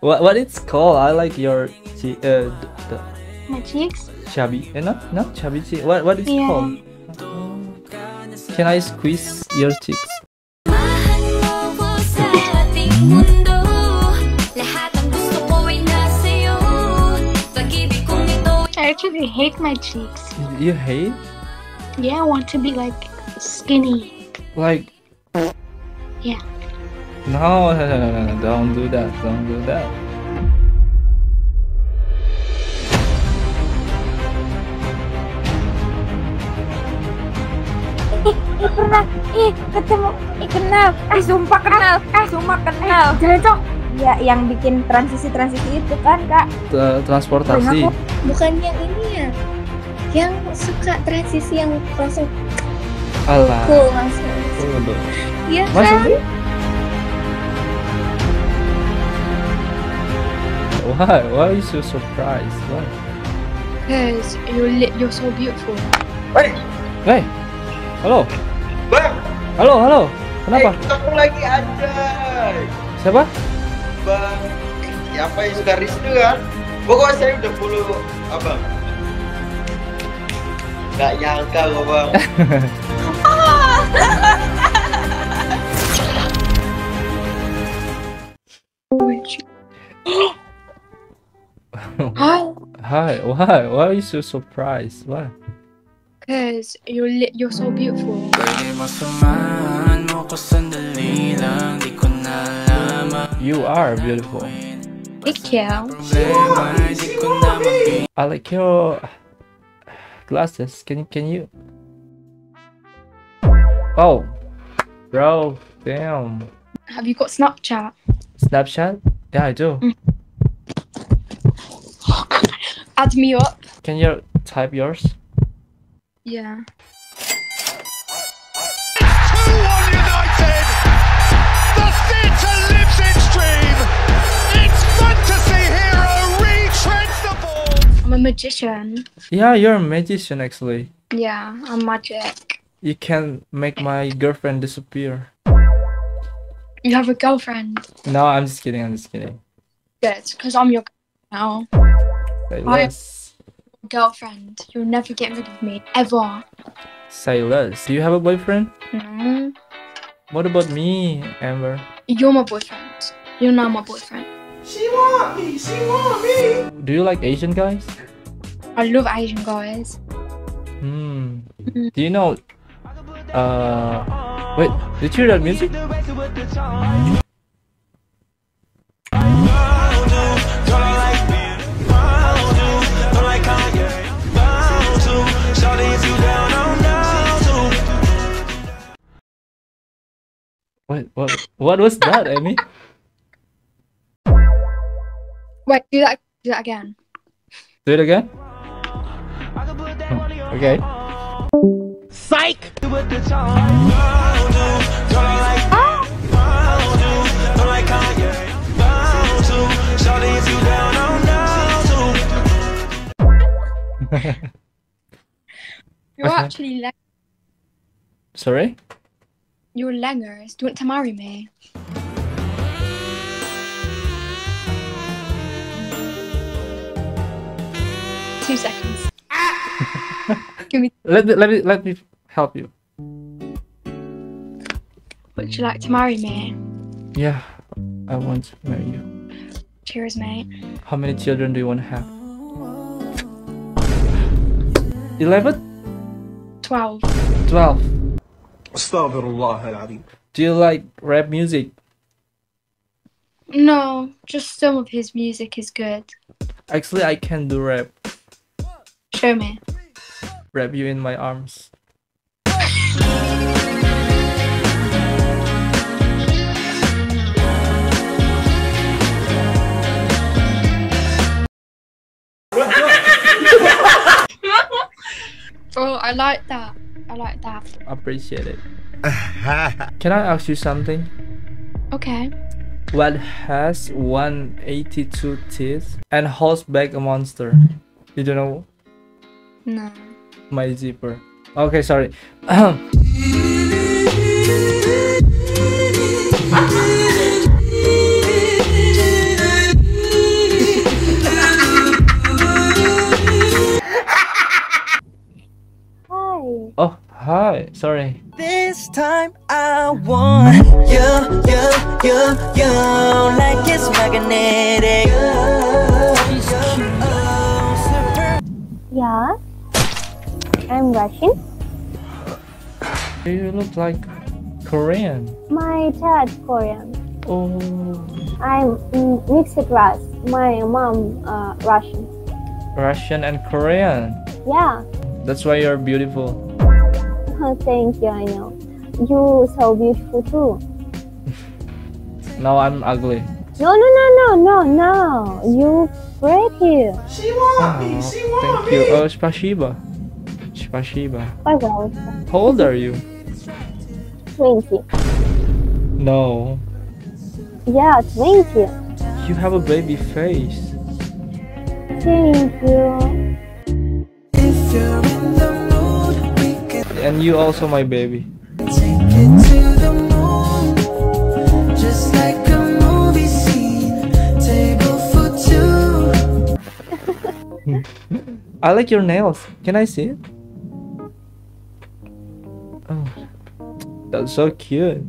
What what it's called? I like your che- uh the My cheeks? chubby. Uh, not not chubby cheek. What what is Yeah. called? Can I squeeze your cheeks? Mahal mo ko sa ating mundo Lahat ang gusto ko ay nasa'yo Pag-ibig kong ito I actually hate my cheeks. You hate Yeah, I want to be like skinny. like Yeah. No no no no no no don't do that don't do that. Eh, pernah. Ih, ketemu. Ih, kenal. Eh, sumpah kenal. Eh, sumpah kenal. Jangan cok. Ya, yang bikin transisi-transisi itu kan, Kak. Tra- transportasi. bukan yang ini ya yang suka transisi yang langsung Alah. cool langsung. Iya kan Maksudnya? Why? Why are you so surprised? Why? Because you're lit, you're so beautiful. Hei, Hey, halo, bang, halo, halo. Kenapa? Ketemu lagi aja, Siapa? bang. Siapa yang suka itu kan? Pokoknya saya udah follow abang. Gak nyangka kok bang. Hi. Hi. Why? Why are you so surprised? Why? Because you're lit, you're so beautiful. Pwede mo samahan mo ko sandali lang Di ko na alam ang You are beautiful. Thank you. problema Di ko na mabigyan I like your glasses. Can you? Can you? Oh, bro, damn. Have you got Snapchat? Snapchat? Yeah, I do. Mm. Add me up. Can you type yours? Yeah. 2-1 United! The theatre lives its dream! It's fantasy hero retreads the ball! I'm a magician. Yeah, you're a magician actually. Yeah, I'm magic. You can make my girlfriend disappear. You have a girlfriend. No, I'm just kidding. I'm just kidding. Good, because I'm your now. Say Hi. less. Girlfriend. You'll never get rid of me. Ever. Say less. Do you have a boyfriend? No. What about me, Amber? You're my boyfriend. You're not my boyfriend. She want me, she want me. Do you like Asian guys? I love Asian guys. Hmm. Do you know? Uh, wait. Did you hear that music? What? What? What was that, Amy? Wait, do that. Do that again. Do it again. Oh, okay. Psych! You're Okay. actually le- Sorry. You're lengers. Do you want to marry me? Two seconds. Ah! Give me. Let me let me let me help you. Would you like to marry me? Yeah, I want to marry you. Cheers, mate. How many children do you want to have? Eleven? Twelve. Twelve. Astaghfirullah al-Azim. Do you like rap music? No, just some of his music is good. Actually, I can do rap. Show me. Wrap you in my arms. oh, I like that. I like that. Appreciate it. Can I ask you something? Okay. What has 182 teeth and holds back a monster? You don't know No. my zipper. Okay, sorry. hi. Sorry. This time I want you, you, you, you Like it's magnetic Yeah. I'm Russian. You look like Korean. My dad Korean. Oh, I'm mm, mixed race. My mom uh, Russian. Russian and Korean. Yeah. That's why you're beautiful. Thank you. I know. You so beautiful too. Now I'm ugly. No, no, no, no, no, no. You pretty. Oh, thank you. Oh, spasiba. Spasiba. Пожалуйста. How old are you? Twenty. No. Yeah, twenty. You have a baby face. Thank you. And you also my baby. I like your nails. Can I see it? Oh, that's so cute.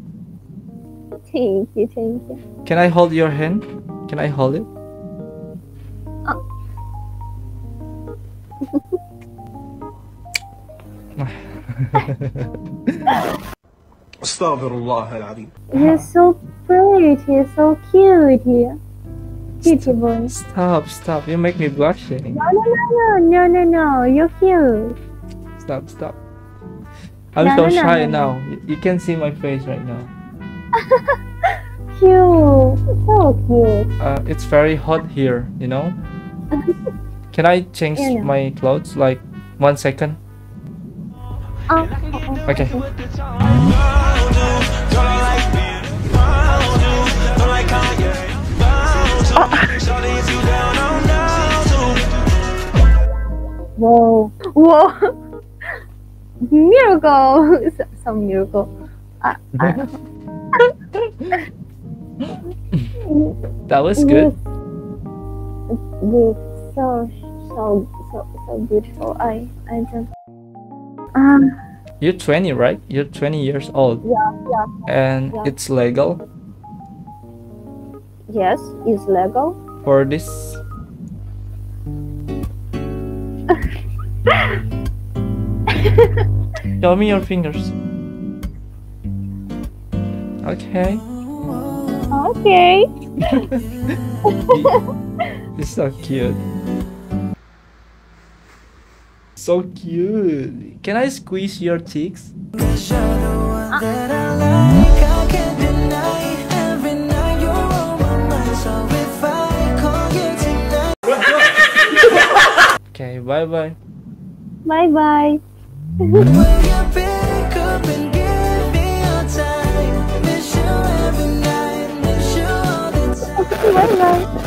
Thank you, thank you. Can I hold your hand? Can I hold it? Oh. He's so pretty, is so cute. Cutie boy. Stop, stop. You make me blushing. Eh? No, no, no, no, no, no, no. You're cute. Stop, stop. I'm no, so no, shy no, now. You can see my face right now. cute. So cute. Uh, it's very hot here, you know? can I change yeah. my clothes like one second? Okay. Whoa. Whoa. miracle. Some miracle. Uh, uh, That was good. Good. So, so, so, so beautiful. I, I just. Um, You're 20, right? You're 20 years old. yeah, yeah. And Yeah. it's legal Yes, it's legal. for this. Show me your fingers. Okay. Okay. It's so cute. So cute. Can I squeeze your cheeks? Okay, bye bye. Bye bye. that I like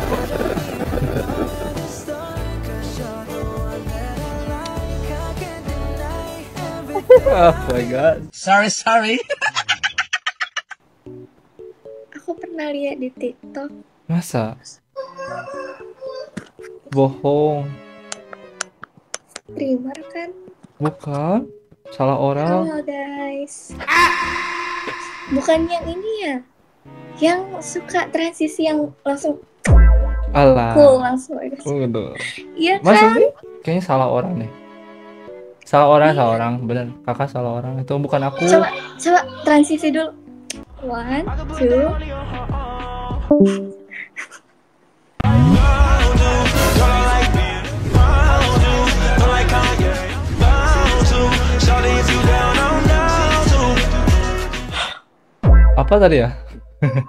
Oh my god. Sorry, sorry Aku pernah lihat di TikTok. Masa? Bohong. Streamer kan? Bukan? Salah orang? Halo guys. Bukan yang ini ya? Yang suka transisi yang langsung Alah. cool langsung. Iya kan? Sih? Kayaknya salah orang deh. Salah orang, salah orang. Bener. Kakak salah orang. Itu bukan aku. Coba coba transisi dulu. One, two. Apa tadi ya?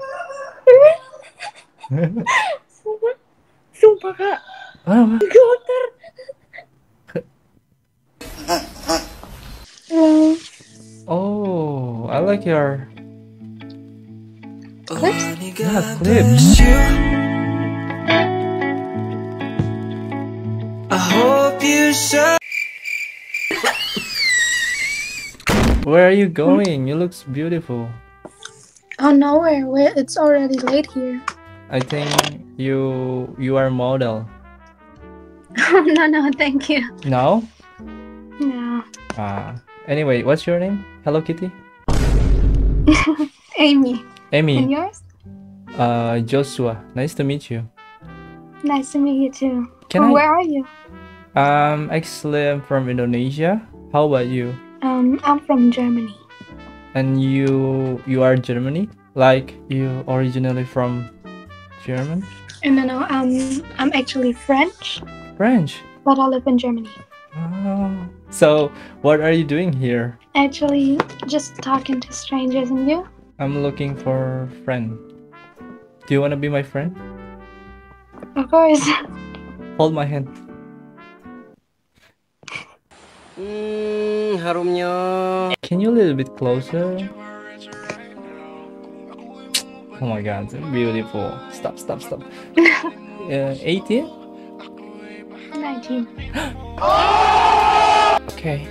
Sumpah, sumpah kak, Apa? Oh, I like your When you got clips. I hope you show Where are you going? You looks beautiful. Oh nowhere. Wait, it's already late here. I think you you are model. no, no, thank you. No? No. Ah, Anyway, what's your name? Hello Kitty. Amy. Amy. And yours? Uh, Joshua. Nice to meet you. Nice to meet you too. Can From I- Where are you? Um, actually, I'm from Indonesia. How about you? Um, I'm from Germany. And you you are Germany? Like you originally from German? And no, no, um, I'm actually French, French. but I live in Germany. Oh. So what are you doing here? Actually, just talking to strangers and you? I'm looking for friend. Do you wanna be my friend? Of course. Hold my hand. Hmm, harumnya. Can you a little bit closer? Oh my god, so beautiful. Stop, stop, stop. uh, 18? 19. Okay.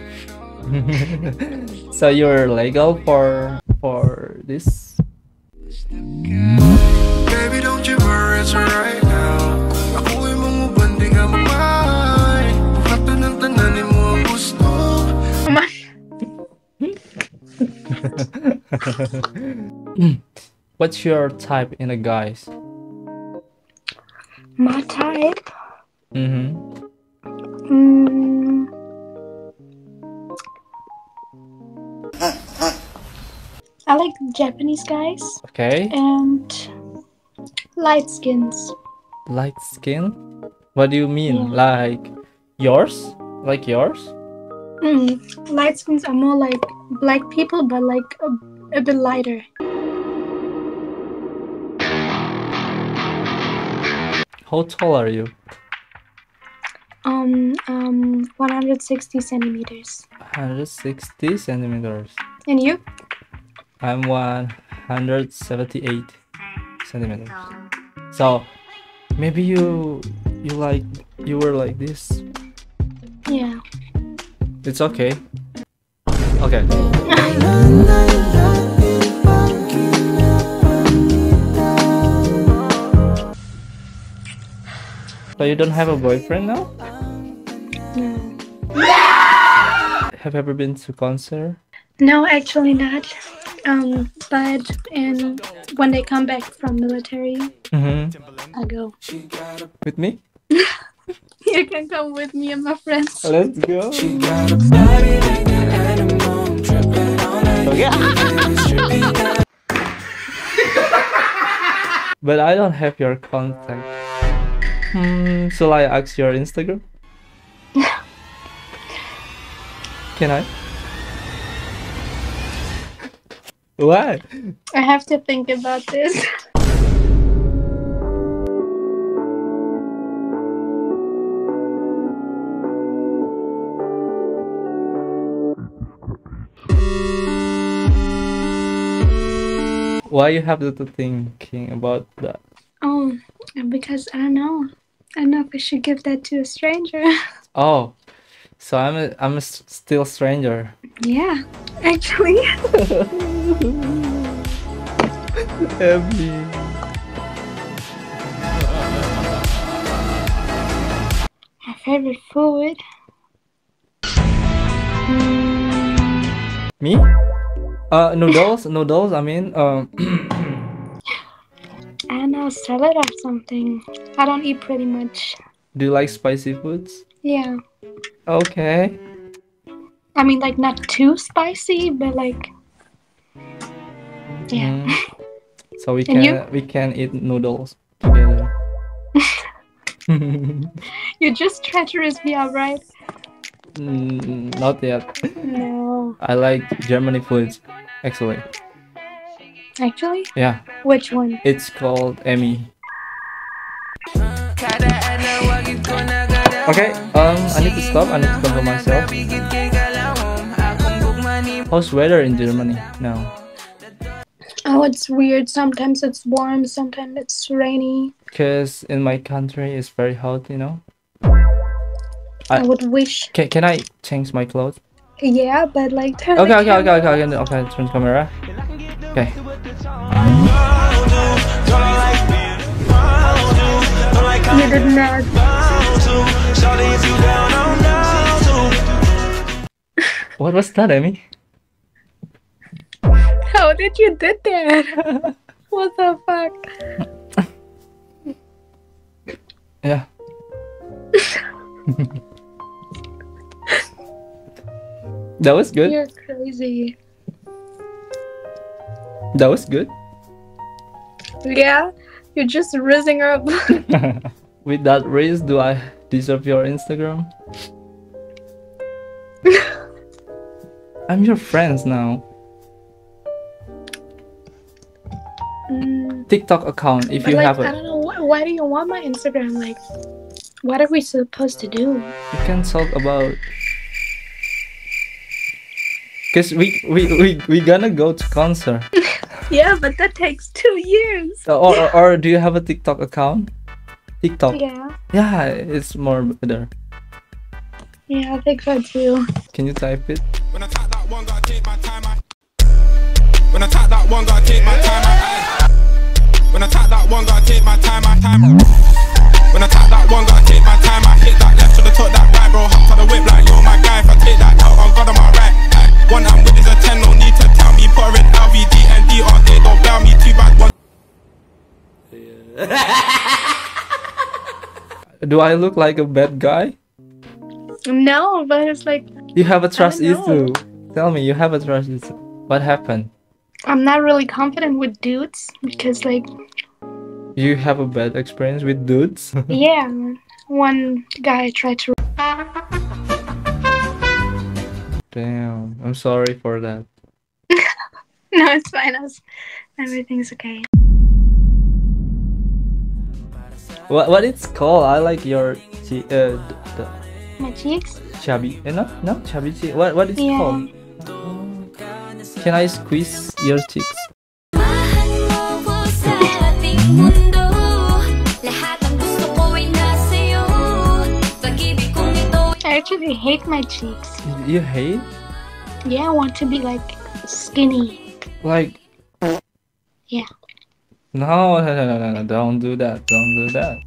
so you're legal for for this? Baby, don't you worry, it's alright now. Ako ay ka mapay. Buhat ng tananin mo ang gusto. What's your type in a guys? My type? Mm-hmm. Mm, I like Japanese guys Okay. and light skins. Light skin? What do you mean? Yeah. Like yours? Like yours? Mm, light skins are more like black people, but like a, a bit lighter. How tall are you? Um, um, 160 centimeters. 160 centimeters. And you? I'm 178 centimeters. So maybe you you like you were like this. Yeah. It's okay. Okay. So you don't have a boyfriend now? Have ever been to concert? No, actually not. Um, but and when they come back from military, Mm-hmm. I go. With me? You can come with me and my friends. Let's go. But I don't have your contact. Hmm, shall I ask your Instagram? Can I? What? I have to think about this. Why you have to thinking about that? Oh, because I know. I don't know if I should give that to a stranger. Oh, so I'm a, I'm a s- still stranger. yeah, actually. Emily. My favorite food. Mm, Me? Uh, noodles, noodles. I mean, um, I don't know, salad or something. I don't eat pretty much. do you like spicy foods? Yeah. Okay. I mean, like, not too spicy, but like. Yeah. Mm. So we can we can eat noodles together. You're just treacherous me out, right? Mm, Not yet. No. I like Germany foods, actually. Actually? Yeah, Which one? it's called Emmy. Okay, um, I need to stop. I need to cover myself. How's weather in Germany now? Oh, it's weird. Sometimes it's warm, sometimes it's rainy. Because in my country it's very hot, you know. I, I- would wish. Can can I change my clothes? Yeah, but like. turn Okay, okay, okay, camera- okay, okay, okay. Turn camera. Okay. You did not. What was that, Emmy? How did you did that? what the fuck? Yeah. that was good. You're crazy. That was good. Yeah, you're just raising up. With that raise, do I deserve your Instagram? I'm your friends now. Mm, TikTok account if but you like, have I it. don't know. Why, why do you want my Instagram? Like, what are we supposed to do? You can talk about. Cause we we we we gonna go to concert. Yeah, but that takes two years. Or, or or do you have a TikTok account? TikTok. Yeah, Yeah, it's more better. yeah, I think so too. Can you type it? When I tap that one, gotta take my time. I... When I tap that one, gotta take my time. I... When I tap that one, gotta take my time. I time. When I tap that one, gotta take my time. I hit that left to the top, that right, bro. Hop to the whip like yo, my guy. If I take that out, on God, I'm alright. Aye. One I'm with is a ten, no need to tell me. Put in LVD and D on it, don't bow me too bad. One Do I look like a bad guy? No, but it's like You have a trust issue. Tell me, you have a trust issue. What happened? I'm not really confident with dudes because, like, You have a bad experience with dudes? yeah, one guy tried to. Damn, I'm sorry for that. No, it's fine. Everything's okay. What what it's called? I like your chi- uh the, My cheeks. chubby. Eh, no, no chubby cheek. What what it's Yeah. called? Can I squeeze your cheeks? Mahal mo ko sa ating mundo Lahat ng gusto ko ay nasa'yo Pag-ibig kong ito I actually hate my cheeks. You hate Yeah, I want to be like skinny. like Yeah. No no no no no don't do that don't do that.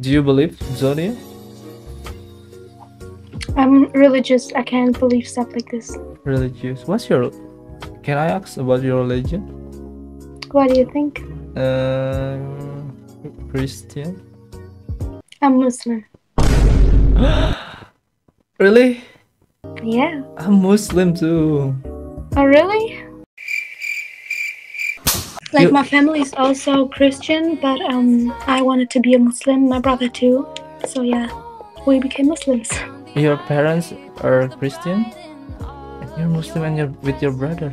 Do you believe zodiac? I'm religious. I can't believe stuff like this. Religious? What's your? Can I ask about your religion? What do you think? Uh, Christian. I'm Muslim. Really? Yeah. I'm Muslim too. Oh, really? Like You- my family is also Christian, but um, I wanted to be a Muslim. My brother too. So yeah, we became Muslims. Your parents are Christian, and you're Muslim, and you're with your brother.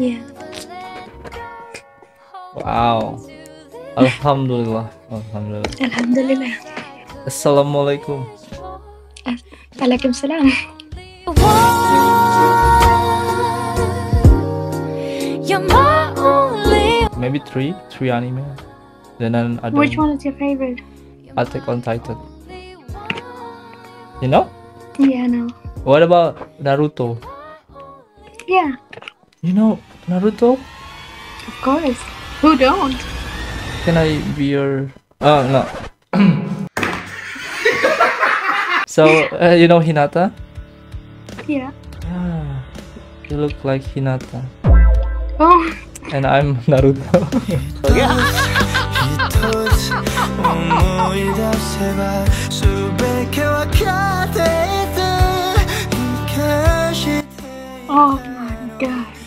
Yeah. Wow. Alhamdulillah. Alhamdulillah. Alhamdulillah. Assalamualaikum. Alaikum salam. You're my only Maybe three, three anime. Then an other Which one is your favorite? Attack on Titan. You know? Yeah, no. What about Naruto? Yeah, You know Naruto? of course. Who don't? Can I be your? Oh no. so uh, you know Hinata? Yeah. Ah, you look like Hinata, Oh, and I'm Naruto. oh my god.